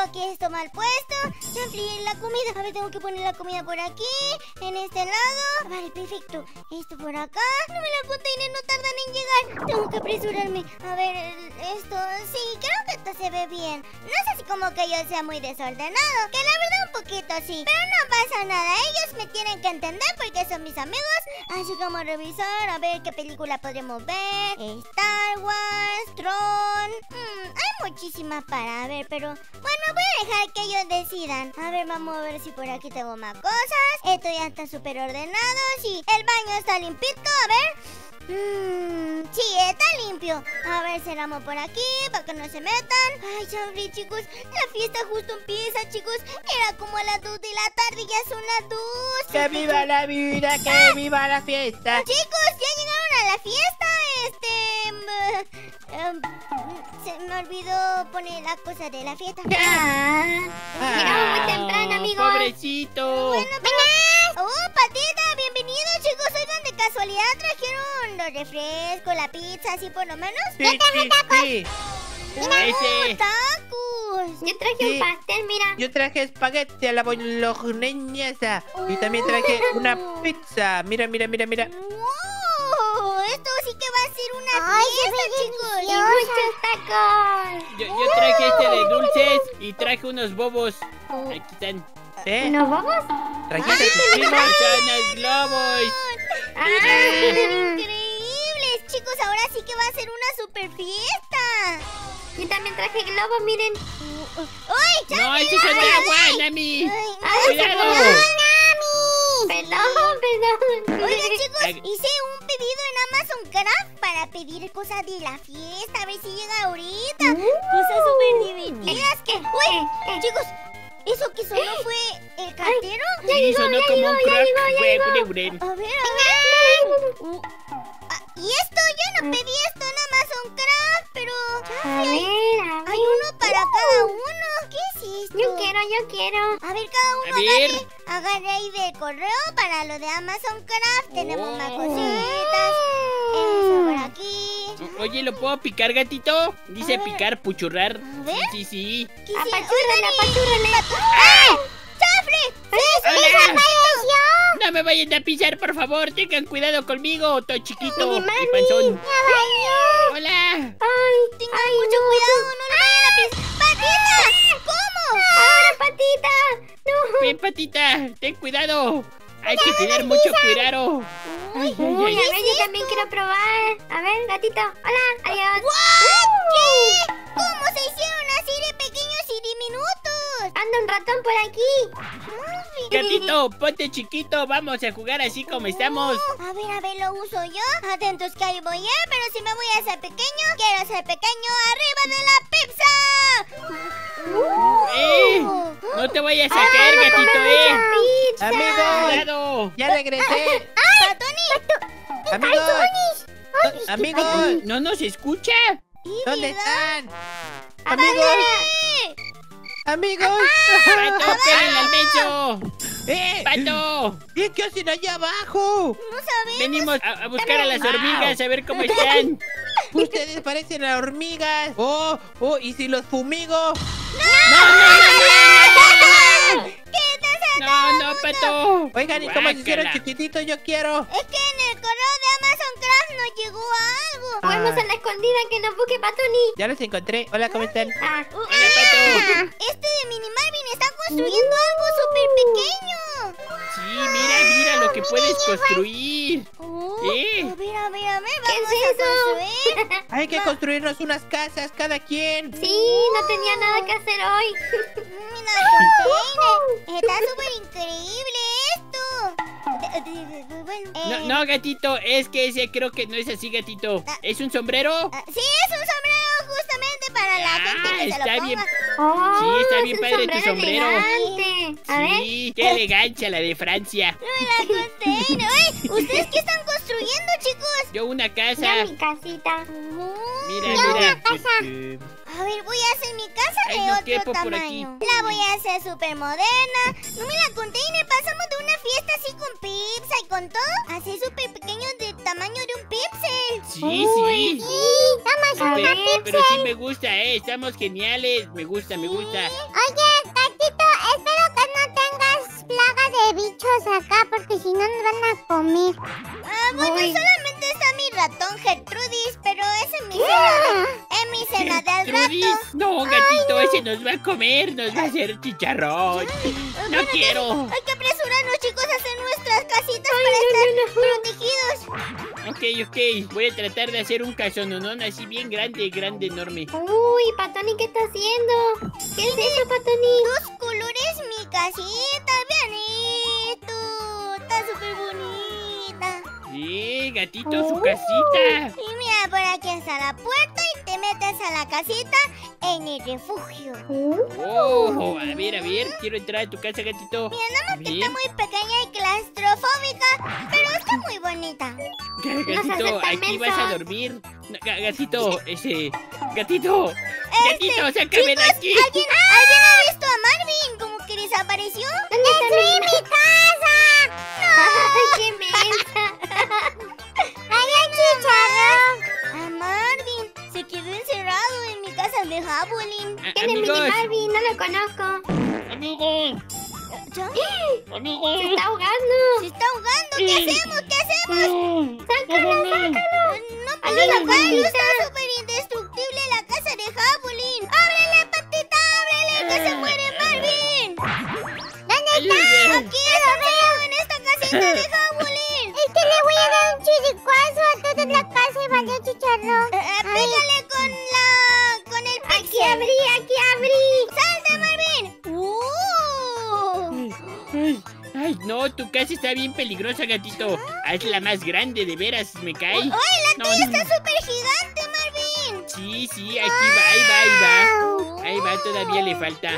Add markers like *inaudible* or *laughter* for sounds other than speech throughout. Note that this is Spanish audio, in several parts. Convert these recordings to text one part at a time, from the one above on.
aquí esto mal puesto. Ya enfrié la comida. A ver, tengo que poner la comida por aquí. En este lado. Vale, perfecto. Esto por acá. No me la container no tardan en llegar. Tengo que apresurarme. A ver, esto. Sí, creo que esto se ve bien. No es así como que yo sea muy desordenado. Que la verdad un poquito sí. Pero no pasa nada. Ellos me tienen que entender porque son mis amigos. Así como revisar a ver qué película podremos ver. Star Wars, Tron. Muchísimas para ver, pero bueno, voy a dejar que ellos decidan. A ver, vamos a ver si por aquí tengo más cosas. Esto ya está súper ordenado. Sí, el baño está limpito. A ver. Mmm, sí, está limpio. A ver, cerramos por aquí para que no se metan. Ay, Chanfri, chicos, la fiesta justo empieza, chicos. Era como a las 2 de la tarde, ya son las 2. ¡Que viva la vida! ¡Que viva la fiesta! Chicos, ya llegaron a la fiesta. Este... Um, se me olvidó poner la cosa de la fiesta. Ah, Ah, llegamos muy temprano, amigos. ¡Pobrecito! Bueno, pero... ¡Oh, patita! Bienvenidos, chicos. Oigan, de casualidad trajeron los refrescos, la pizza, así por lo menos. Sí, sí, sí. ¡Oh, Ese. tacos! Yo traje Sí. un pastel, mira. Yo traje espagueti a la bolognesa y también traje una pizza. Mira, mira, mira, mira. ¡Wow! Esto sí que va a ser una Ay, fiesta, chicos. Yo, yo traje este de dulces y traje unos bobos. Aquí están. ¿Eh? ¿Nos vamos? ¿Trajiste tus primos? Son los globos. Ah, Increíbles, chicos. Ahora sí que va a ser una super fiesta. yo también traje globos, miren. ¡Uy! No, estos son de agua, Nami. Ay, Cuidado. Perdón, perdón. Ay. hice un pedido en Amazon Craft para pedir cosas de la fiesta. A ver si llega ahorita. Cosas súper divertidas. ¿Qué? Uy, chicos, ¿eso que sonó fue el cartero? Ya Sí, llegó, sonó ya como llegó, un ya crack. llegó, ya llegó. bre. A ver, a ver. Uh, ah, y esto, yo no pedí esto en Amazon Craft, pero... A ver, a ver. Hay uno para cada uno. ¿Qué es esto? Yo quiero, yo quiero. A ver, cada uno A ver. agarre, agarre ahí del correo para lo de Amazon Craft. Tenemos más Oh. cositas. Eso por aquí. Oye, ¿lo puedo picar, gatito? Dice picar, puchurrar. A ver. Sí, sí, sí. ¿Qué es esto? Apachúrrale, Oigan, ¡Ah! ¡Chafre! ¡Hola! No me vayan a pisar, por favor. Tengan cuidado conmigo, todo chiquito y panzón. ¡Hola! Ay, Tengan ay, mucho no. cuidado, no vayan a pisar. ¡Patita! ¿Cómo? Ahora, patita. No. Ven, patita, ten cuidado. Hay que tener mucho cuidado. Ay, ay, Uy, ay. a ver, yo también quiero probar. A ver, gatito. Hola, adiós. ¿Qué? ¿Cómo se hicieron así de pequeños y diminutos? Anda un ratón por aquí. Gatito, ponte chiquito. Vamos a jugar así como estamos. A ver, a ver, lo uso yo. Atentos que ahí voy, ¿eh? Pero si me voy a hacer pequeño, quiero ser pequeño arriba de la pizza. ¡Eh! No te vayas a caer, gatito, eh. Pizza. Amigos, ¡Cuidado! ya regresé. ¡Patoni! Amigos, no, amigos, ¿No nos escucha? ¿dónde están? Amigos, amigos. *laughs* ¡Pato, pégale al mecho! ¡Eh! ¡Pato! ¿Y qué hacen allá abajo? No sabemos. Venimos a, a buscar a las hormigas a ver cómo *laughs* están. Ustedes parecen a hormigas. Oh, oh, ¿y si los fumigo? No, no, *laughs* Pato. Oigan, ¿y cómo se hicieron chiquititos? Yo quiero. Es que en el correo de Amazon nos llegó algo. Podemos Ah. en la escondida que nos busque Patoni. Ya los encontré. Hola, ¿cómo están? Ah, Uh, Hola, ah, Pato. Este de Mini Marvin está construyendo algo súper pequeño. Sí, mira, mira lo que puedes construir. Oh, ¿Eh? A ver, a ver, a ver, ¿Qué vamos es a eso? construir. Hay que construirnos unas casas cada quien. sí, no tenía nada que hacer hoy. Mira el container. Está súper increíble No, eh, no, gatito, es que ese creo que no es así, gatito. ¿Es un sombrero? ah, Sí, es un sombrero justamente para la Ah, gente que se está lo bien. ponga. Oh, Sí, está es bien un padre tu sombrero. elegante. A ver. Sí, qué elegancia la de Francia. *laughs* La container. Oye, ¿ustedes qué están construyendo, chicos? Yo una Ya casa. mi casita. Mira, Yo mira. una casa. Este, A ver, voy a hacer mi casa Ay, de no otro tamaño. La voy a hacer súper moderna. No me la container. Pasamos de una fiesta así con pizza y con todo. Así súper pequeño de tamaño de un pixel. Sí, sí. Sí, A Pero, ver. pero sí me gusta, ¿eh? Estamos geniales. Me gusta, me gusta. Oye, gatito, espero que no tengas plaga de bichos acá, porque si no nos van a comer. Ah, bueno, Uy. solamente está mi ratón Gertrudis, pero ese es mi cena. No, gatito, ese nos va a comer, nos va a hacer chicharrón. No quiero. Hay que apresurarnos, chicos, a hacer nuestras casitas para estar protegidos. Ok, ok, voy a tratar de hacer un casononón así bien grande, grande, enorme. Uy, Patoni, ¿qué está haciendo? ¿Qué es eso, Patoni? Dos colores, mi casita. Vean esto. Está súper bonita. Sí, gatito, su casita. Y mira, por aquí está la puerta y te metes a la casita en el refugio. Oh, a ver, a ver, quiero entrar a tu casa, gatito. Está Bien, muy pequeña y claustrofóbica, pero está muy bonita. Gatito, aquí vas a dormir. Gatito, ese, gatito, gatito, sácame de aquí. ¿Alguien, ¿Alguien ha visto a Marvin? Se está ahogando. Se está ahogando. ¿Qué hacemos? ¿Qué hacemos? Sácalo, sácalo. No puedo sacarlo. Está súper indestructible la casa de Javelin. ¡Ábrele, patita! ¡Ábrele! ¡Que se muere Marvin! ¿Dónde Ayuda. Aquí lo veo en esta casita de Javelin. Es que le voy a dar un chiricuazo a toda la casa y valió chicharrón. pégale con la... con el Aquí pixel. abrí, aquí abrí. No, tu casa está bien peligrosa, gatito. Hazla más grande, de veras, me cae. ¡Oye, la No, tuya no, está súper gigante, Marvin! Sí, sí, aquí va, ahí va, ahí va. Ahí va, todavía le falta.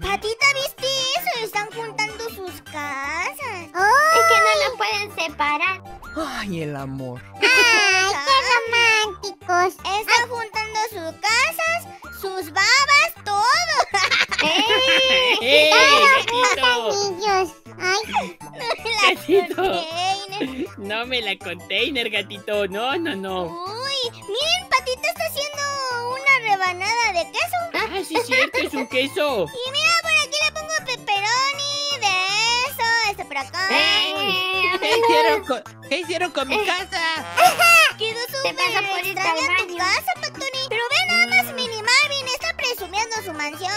Patita, ¿viste eso? Están juntando sus casas. Es que no los pueden separar. Ay, el amor. *laughs* ¡Ay, qué *laughs* románticos! Están juntando sus casas, sus babas, todo. *laughs* ¡Eh! ¡Eh, gatito! Gatito. container. No me la container, gatito. No, no, no. Uy, miren, Patita está haciendo una rebanada de queso. Ah, sí, es cierto, es un queso. Y mira, por aquí le pongo pepperoni de eso, este por acá. ¿Qué hicieron con, ¿qué hicieron con mi casa? Quedó súper extraña tu casa, Patoni. Pero ve nada más, Mini Marvin está presumiendo su mansión.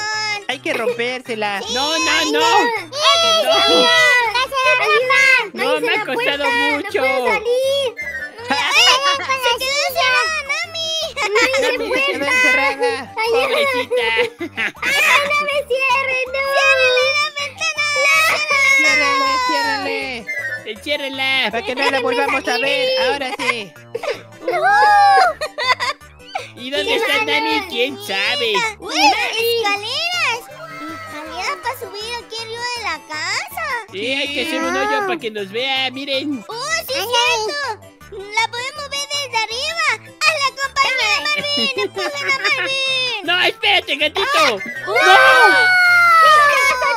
Hay que rompérsela. No, no, no. No, No, me ha la costado mucho. ¡No puedo salir! *laughs* Se quedó. ¡No se quedó puerta! encerrada. pobrecita. *laughs* ¡No me cierren! ¡No! Ciérrale, ciérrale. Enciérrenla. Para que no la volvamos a ver. Ahora sí. *laughs* ¿Y dónde está Nani? ¿Quién sabe? ¡Uy, escaleras! Escaleras para subir aquí arriba de la casa. Sí, hay que hacer un hoyo para que nos vea. Miren. ¡Oh, sí es cierto! La podemos ver desde arriba. ¡Hazla, compañera Marvin! ¡Empujen a Marvin! No, espérate, gatito.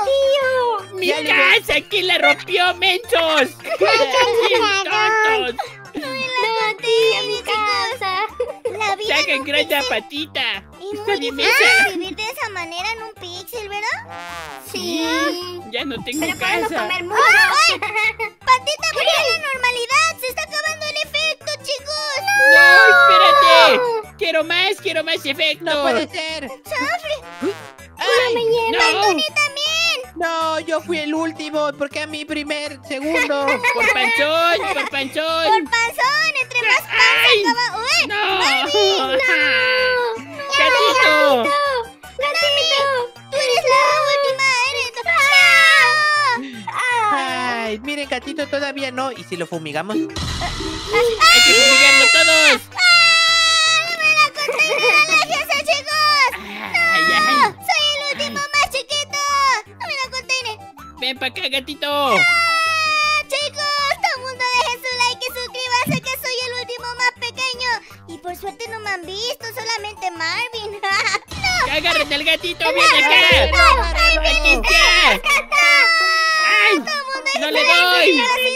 tío! ¡Mi Ya casa! ¿Quién la rompió, mensos? *laughs* ¡Bien tontos! ¡No, tío, mi casa! La vida ¡Sacan en un gran la pixel patita! es ¡Está muy difícil vivir de esa manera en un pixel, ¿verdad? Sí. Ya no tengo Pero casa. comer mucho. ¡Ay! *laughs* ¡Patita, volví a la normalidad! ¡Se está acabando el efecto, chicos! ¡No, espérate! ¡Quiero más, quiero más efecto! No puede ser. ¡Ay, no! ¡Tony también! No, yo fui el último. porque a mí primer, segundo? ¡Por panchón, por ¡Por panchón! panzón! ¡Entre más panza ¡Ay! acaba... ¡Uy! ¡No! ¡Gatito! ¡Gatito! ¡Tú eres la Ay, miren, gatito todavía no. ¿Y si lo fumigamos? ¡Hay que fumigarlo todos! ¡Me conté de la alergia, chicos! ¡Ay, ay! ¡Soy el último más chiquito! ¡Dame la container! ¡Ven para acá, gatito! ¡Ah, chicos! ¡Todo el mundo deje su like y suscríbase que soy el último más pequeño! Y por suerte no me han visto, solamente Marvin. *laughs* ¡No! ¡Agarren al gatito! ¡Ven acá! ¡Aquí está! ¡Ay! ¡Todo el mundo ¡No le!